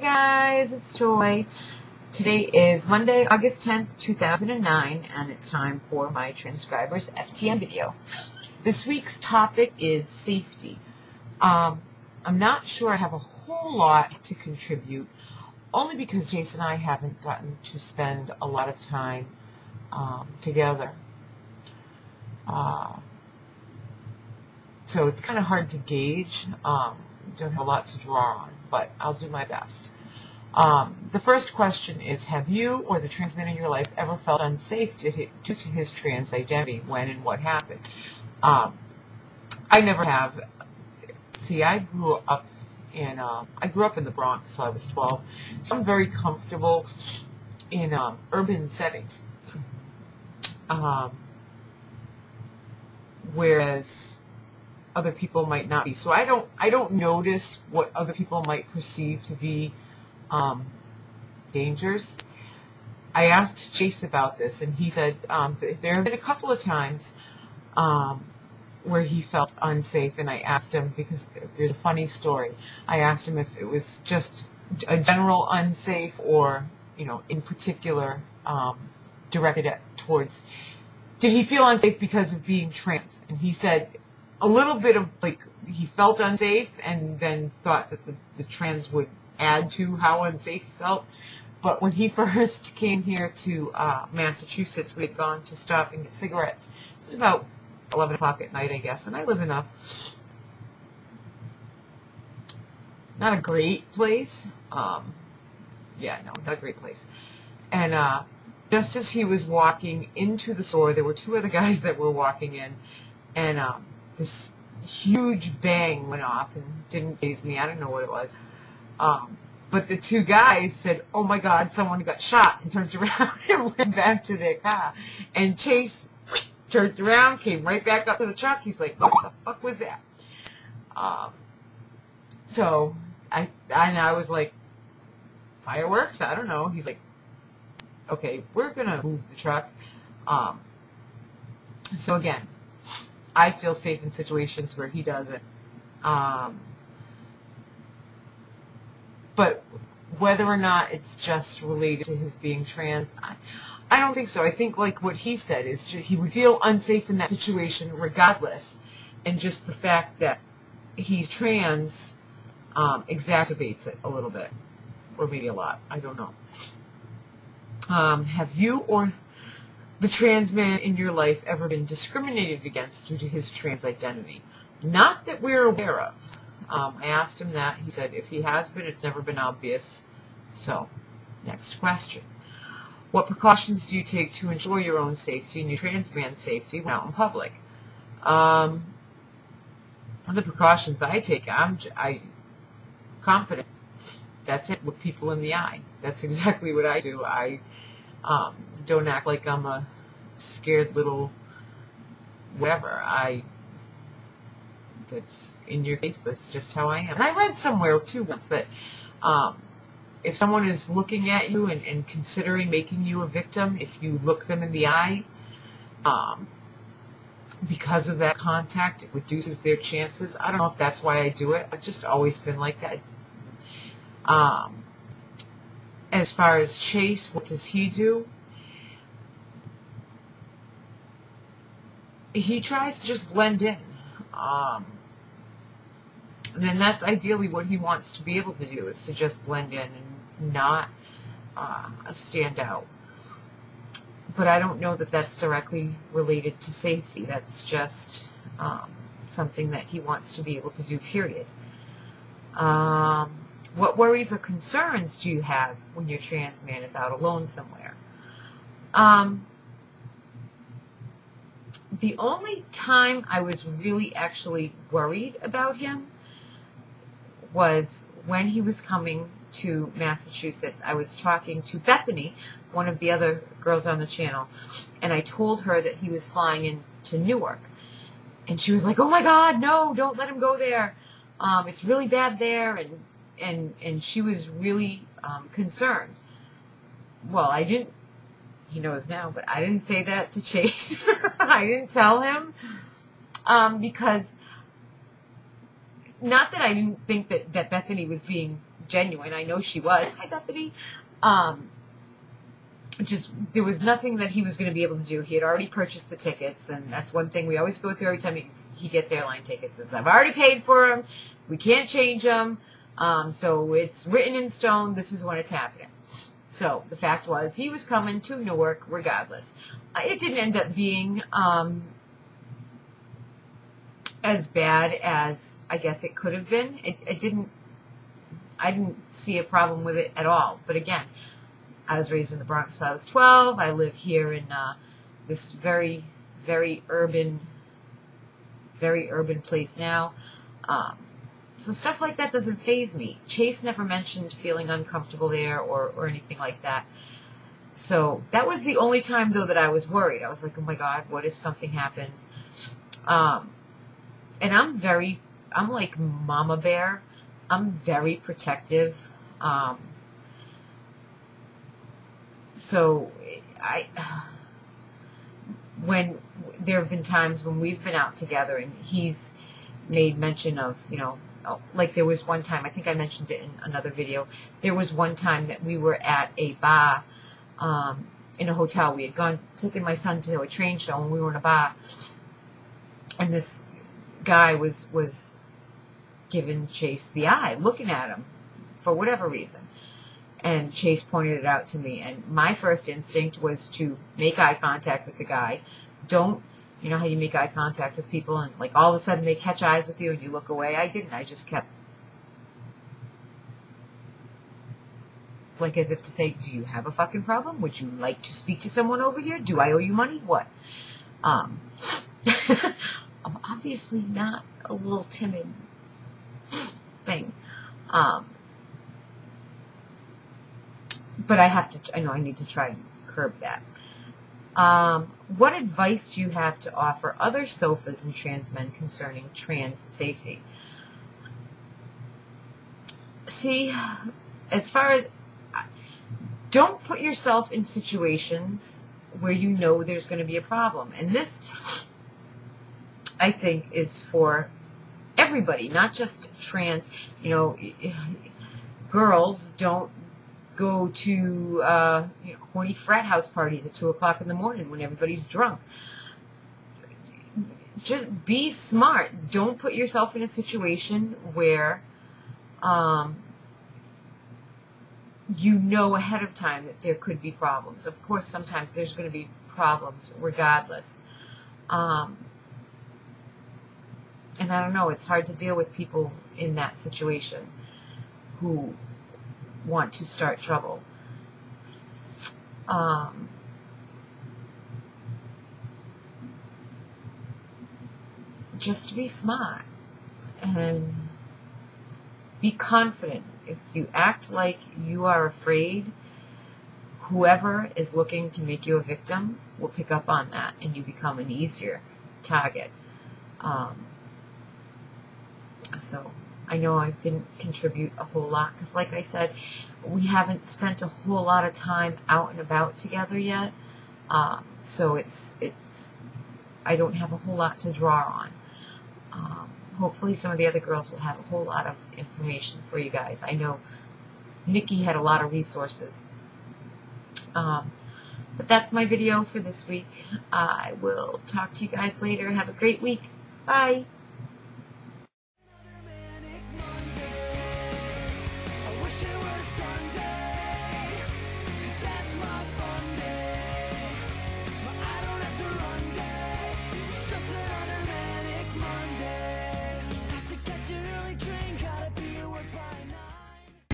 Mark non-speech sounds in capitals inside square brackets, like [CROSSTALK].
guys, it's Joy. Today is Monday, August 10th, 2009, and it's time for my TransScribers FTM video. This week's topic is safety. Um, I'm not sure I have a whole lot to contribute, only because Jason and I haven't gotten to spend a lot of time um, together. Uh, so it's kind of hard to gauge. Um, don't have a lot to draw on but I'll do my best. Um, the first question is, have you or the trans man in your life ever felt unsafe due to his trans identity? When and what happened? Um, I never have. See, I grew up in, uh, I grew up in the Bronx I was 12, so I'm very comfortable in um, urban settings. Um, whereas other people might not be. So I don't I don't notice what other people might perceive to be um, dangers. I asked Chase about this, and he said um, there have been a couple of times um, where he felt unsafe, and I asked him because there's a funny story. I asked him if it was just a general unsafe or you know in particular um, directed at, towards. Did he feel unsafe because of being trans? And he said a little bit of like he felt unsafe and then thought that the, the trends would add to how unsafe he felt. But when he [LAUGHS] first came here to uh, Massachusetts, we had gone to stop and get cigarettes. It was about 11 o'clock at night, I guess, and I live in a not a great place. Um, yeah, no, not a great place. And uh, just as he was walking into the store, there were two other [LAUGHS] guys that were walking in, and um, this huge bang went off and didn't phase me. I don't know what it was. Um, but the two guys said, oh my God, someone got shot and turned around [LAUGHS] and went back to their car. And Chase [SNIFFS] turned around, came right back up to the truck. He's like, what the fuck was that? Um, so I, and I was like, fireworks? I don't know. He's like, okay, we're going to move the truck. Um, so again, I feel safe in situations where he doesn't. Um, but whether or not it's just related to his being trans, I, I don't think so. I think like what he said is just, he would feel unsafe in that situation regardless, and just the fact that he's trans um, exacerbates it a little bit, or maybe a lot. I don't know. Um, have you or the trans man in your life ever been discriminated against due to his trans identity? Not that we're aware of. Um, I asked him that. He said if he has been, it's never been obvious. So, next question. What precautions do you take to ensure your own safety and your trans man's safety when out in public? Um, the precautions I take, I'm I confident. That's it. Look people in the eye. That's [LAUGHS] exactly what I do. I um, don't act like I'm a scared little whatever. I that's in your face. That's just how I am. And I read somewhere too once that um, if someone is looking at you and, and considering making you a victim, if you look them in the eye, um, because of that contact, it reduces their chances. I don't know if that's why I do it. I've just always been like that. Um, as far as Chase, what does he do? He tries to just blend in. Um, and then that's ideally what he wants to be able to do, is to just blend in and not uh, stand out. But I don't know that that's directly related to safety. That's just um, something that he wants to be able to do, period. Um, what worries or concerns do you have when your trans man is out alone somewhere? Um, the only time I was really actually worried about him was when he was coming to Massachusetts. I was talking to Bethany, one of the other girls on the channel, and I told her that he was flying in to Newark. And she was like, oh my God, no, don't let him go there. Um, it's really bad there, and and and she was really um, concerned. Well, I didn't. He knows now, but I didn't say that to Chase. [LAUGHS] I didn't tell him um, because not that I didn't think that that Bethany was being genuine. I know she was. Hi, Bethany. Um, just there was nothing that he was going to be able to do. He had already purchased the tickets, and that's one thing we always go through every time he, he gets airline tickets. Is I've already paid for them. We can't change them. Um, so it's written in stone. This is when it's happening. So the fact was, he was coming to Newark regardless. Uh, it didn't end up being um, as bad as I guess it could have been. It, it didn't. I didn't see a problem with it at all. But again, I was raised in the Bronx I was 12. I live here in uh, this very, very urban, very urban place now. Um, so stuff like that doesn't phase me. Chase never mentioned feeling uncomfortable there or, or anything like that. So that was the only time, though, that I was worried. I was like, oh my God, what if something happens? Um, and I'm very, I'm like mama bear. I'm very protective. Um, so I, [SIGHS] when there have been times when we've been out together and he's made mention of, you know, like there was one time, I think I mentioned it in another video, there was one time that we were at a bar um, in a hotel. We had gone, taken my son to a train show and we were in a bar and this guy was, was giving Chase the eye, looking at him for whatever reason and Chase pointed it out to me. And my first instinct was to make eye contact with the guy. Don't, you know how you make eye contact with people and like all of a sudden they catch eyes with you and you look away? I didn't. I just kept like as if to say, do you have a fucking problem? Would you like to speak to someone over here? Do I owe you money? What? Um, [LAUGHS] I'm obviously not a little timid thing. Um, but I have to, I know I need to try and curb that. Um, what advice do you have to offer other SOFFAs and trans men concerning trans safety? See, as far as, don't put yourself in situations where you know there's going to be a problem. And this, I think, is for everybody, not just trans, you know, girls don't go to uh, you know, horny frat house parties at 2 o'clock in the morning when everybody's drunk. Just be smart. Don't put yourself in a situation where um, you know ahead of time that there could be problems. Of course, sometimes there's going to be problems regardless. Um, and I don't know, it's hard to deal with people in that situation who want to start trouble. Um, just be smart and be confident. If you act like you are afraid, whoever is looking to make you a victim will pick up on that and you become an easier target. Um, so I know I didn't contribute a whole lot because, like I said, we haven't spent a whole lot of time out and about together yet. Um, so it's it's I don't have a whole lot to draw on. Um, hopefully, some of the other girls will have a whole lot of information for you guys. I know Nikki had a lot of resources. Um, but that's my video for this week. I will talk to you guys later. Have a great week. Bye.